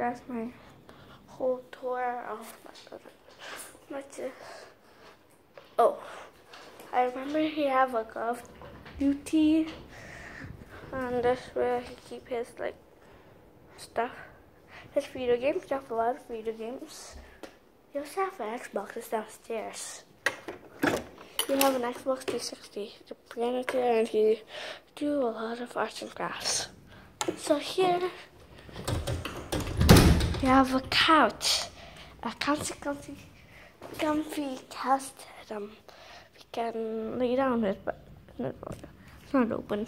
that's my whole tour of my Oh, I remember he have a Call of Duty, and that's where he keep his like stuff, his video games. He have a lot of video games. He also have an Xbox that's downstairs. He have an Xbox 360, the piano there, and he do a lot of arts and crafts. So here we have a couch, a comfy, comfy, comfy that um, we can lay down with, but it's not open.